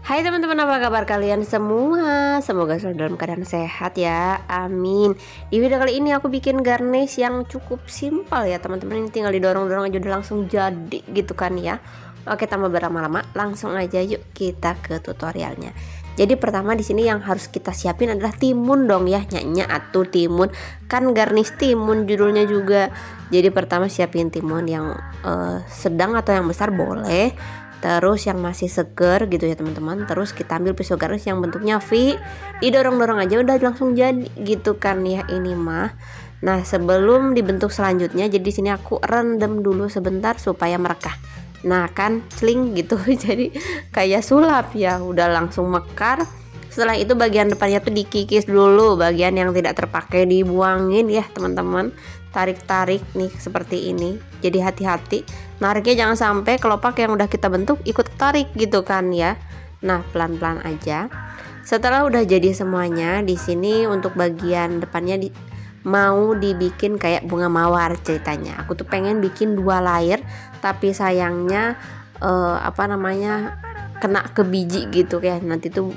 Hai teman-teman apa kabar kalian semua? Semoga selalu dalam keadaan sehat ya. Amin. Di video kali ini aku bikin garnish yang cukup simpel ya teman-teman. Ini tinggal didorong-dorong aja udah langsung jadi gitu kan ya. Oke tanpa berlama-lama langsung aja yuk kita ke tutorialnya. Jadi pertama di sini yang harus kita siapin adalah timun dong ya. Nyanyi atau timun. Kan garnish timun judulnya juga. Jadi pertama siapin timun yang uh, sedang atau yang besar boleh terus yang masih seger gitu ya teman-teman. Terus kita ambil pisau garis yang bentuknya V. Didorong-dorong aja udah langsung jadi gitu kan ya ini mah. Nah sebelum dibentuk selanjutnya jadi di sini aku rendam dulu sebentar supaya merekah. Nah kan sling gitu. Jadi kayak sulap ya udah langsung mekar. Setelah itu bagian depannya tuh dikikis dulu bagian yang tidak terpakai dibuangin ya teman-teman. Tarik-tarik nih seperti ini jadi hati-hati. Nariknya jangan sampai kelopak yang udah kita bentuk ikut tarik gitu kan ya. Nah pelan-pelan aja. Setelah udah jadi semuanya di sini untuk bagian depannya di, mau dibikin kayak bunga mawar ceritanya. Aku tuh pengen bikin dua layer tapi sayangnya uh, apa namanya kena ke biji gitu kayak nanti tuh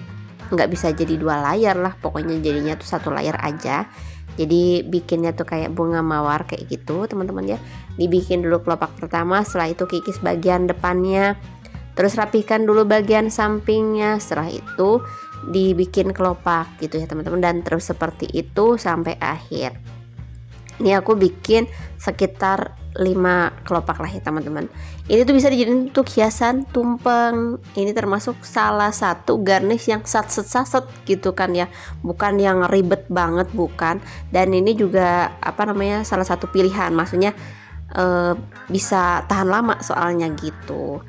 nggak bisa jadi dua layar lah pokoknya jadinya tuh satu layar aja. Jadi bikinnya tuh kayak bunga mawar kayak gitu teman-teman ya. Dibikin dulu kelopak pertama setelah itu kikis bagian depannya. Terus rapikan dulu bagian sampingnya setelah itu dibikin kelopak gitu ya teman-teman. Dan terus seperti itu sampai akhir. Ini aku bikin sekitar 5 kelopak lah ya teman-teman. Ini tuh bisa dijadiin untuk hiasan tumpeng. Ini termasuk salah satu garnish yang sat-set-sat gitu kan ya. Bukan yang ribet banget bukan. Dan ini juga apa namanya salah satu pilihan. Maksudnya e, bisa tahan lama soalnya gitu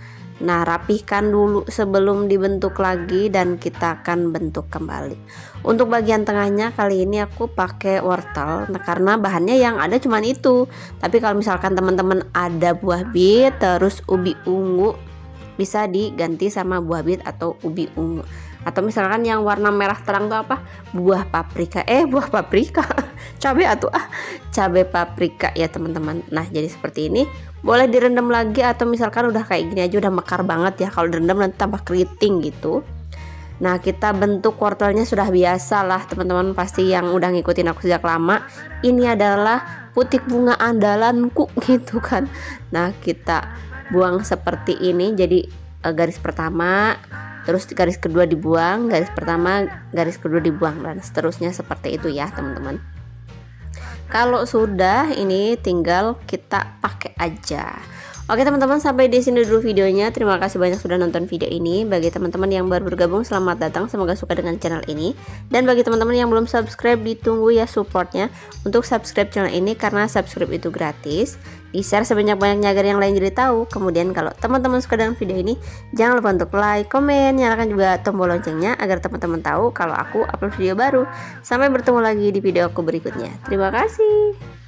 Nah, rapihkan dulu sebelum dibentuk lagi dan kita akan bentuk kembali. Untuk bagian tengahnya kali ini aku pakai wortel nah, karena bahannya yang ada cuma itu. Tapi kalau misalkan teman-teman ada buah bit terus ubi ungu bisa diganti sama buah bit atau ubi ungu atau misalkan yang warna merah terang tuh apa? Buah paprika. Eh buah paprika. Cabai atau ah. Cabai paprika. Ya teman-teman. Nah jadi seperti ini. Boleh direndam lagi atau misalkan udah kayak gini aja udah mekar banget ya. Kalau direndam nanti tambah keriting gitu. Nah kita bentuk wortelnya sudah biasa lah teman-teman. Pasti yang udah ngikutin aku sejak lama. Ini adalah putik bunga andalanku gitu kan. Nah kita buang seperti ini. Jadi eh, garis pertama terus garis kedua dibuang garis pertama garis kedua dibuang dan seterusnya seperti itu ya teman-teman. Kalau sudah ini tinggal kita pakai aja Oke teman-teman sampai di sini dulu videonya. Terima kasih banyak sudah nonton video ini. Bagi teman-teman yang baru bergabung selamat datang. Semoga suka dengan channel ini. Dan bagi teman-teman yang belum subscribe ditunggu ya supportnya untuk subscribe channel ini karena subscribe itu gratis. Di share sebanyak-banyaknya agar yang lain jadi tahu. Kemudian kalau teman-teman suka dengan video ini jangan lupa untuk like, komen, nyalakan juga tombol loncengnya agar teman-teman tahu kalau aku upload video baru. Sampai bertemu lagi di video aku berikutnya. Terima kasih.